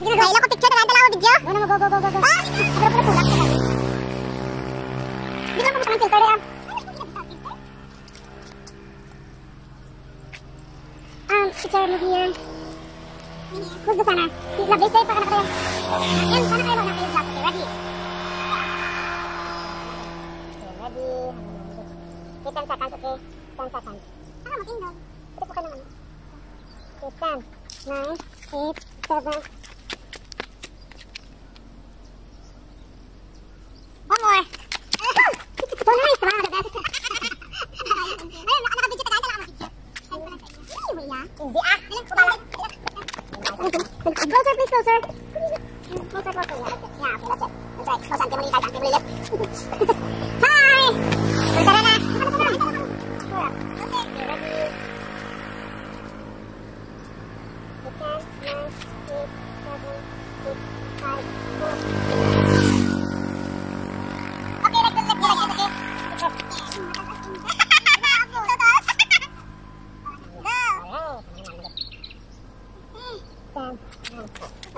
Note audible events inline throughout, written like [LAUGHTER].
Ilang ko picture na dalawa video. Go na mo, go, go, go, go, go. Ah, pero pero tulak ka na. Di lang ko sa filter ya. Um, picture mo here. Who's the sana? Love this day pa ka na kayo. Yan, sana kayo na kayo vlog. Okay, ready? Okay, ready. Okay, 10 seconds, okay? 10 seconds. Ah, mag-indog. Ito po ka naman. Okay, 10, 9, 8, 7, One more. So nice, wow, the best. Ayun, nakabidyo ka tayo, dalawa video. Send ko na sa inyo. Anyway, ah. Hindi ah. Balik, balik. Closer, closer. Closer. Yeah, yeah okay, that's it. That's right. Close. Hi! Okay, ready. Ten, nine, eight, seven, six, five, four, Okay, like this, like this, like this, Okay, next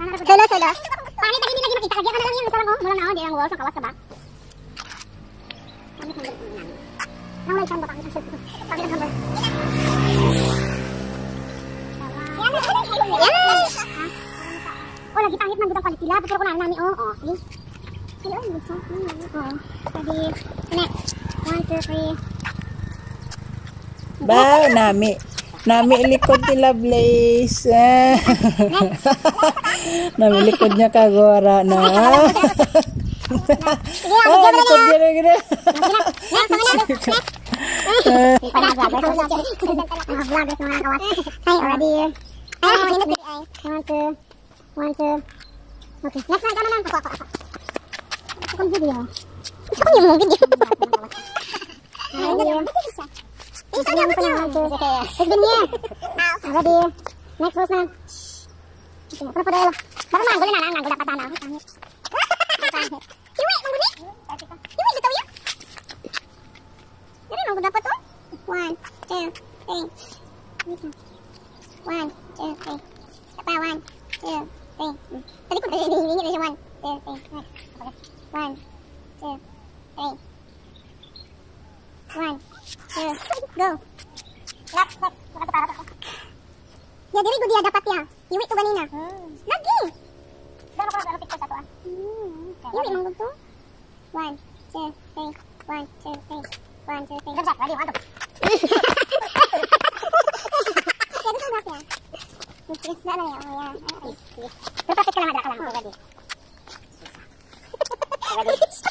Solo, solo. Pangit lagi lagi makita. Kaya ka na lang yun. Ito lang oh. Mula na oh. Di! Oh, lagi pangit man gudang quality lab. Pero na oh. Oh, see? Oh. Ready. Next. One, two, three. Nami. Nami likod ni Lovelace. [LAUGHS] Nami likod niya kagora na. [LAUGHS] Oh, likod niya. Hi, already. Okay. Next. Ako, ako, ako. Video. Yung video. Video. Isa niya mo niya. One, two. It's been here. Already. Next pose na. Okay, ano pa dahil? Baka manggol na na, manggol dapat tanaw. Pangit. Pangit. Kiwi, manggol ni? Kiwi, dito yun? Dari nunggu dapat tuh? One, two, three. One, two, three. Apa? One, two, three. Tadi kok dari ini ini dari one, two, three. One, two, go. Next, next. Ya, diri dapat ya. Iwi to ganina. Lagi. Dalo ko dalo picture satu ah. Iwi mong to. One, two, three. One, two, three. One, two, three. Ready, ready, one, two. Jadi kan berapa ya? Terus dah lah ya, oh ya. Ada kalang, ready. Ready.